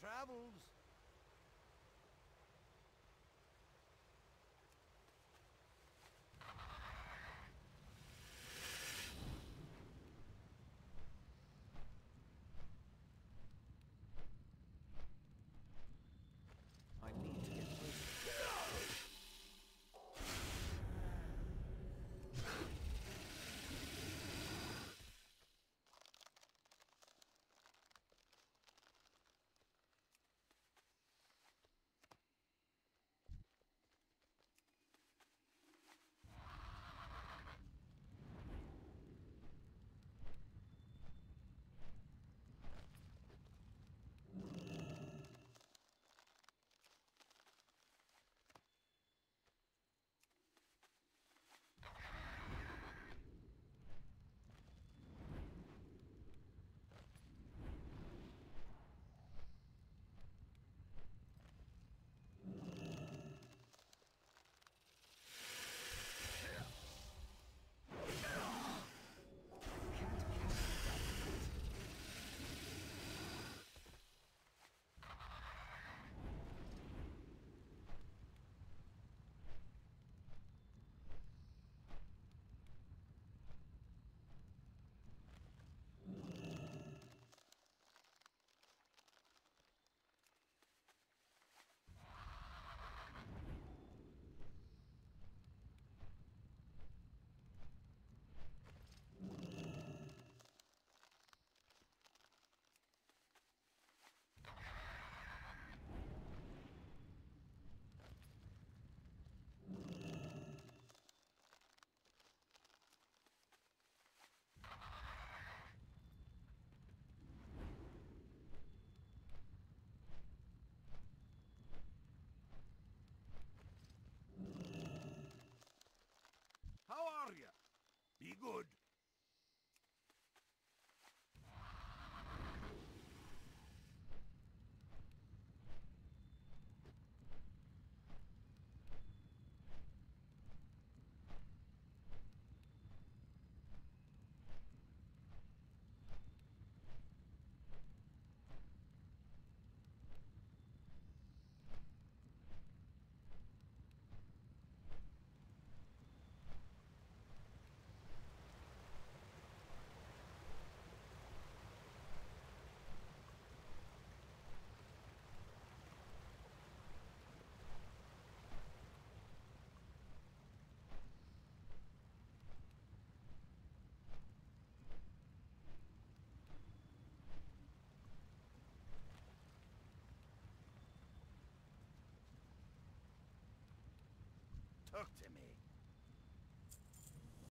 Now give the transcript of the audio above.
travels. Talk to me.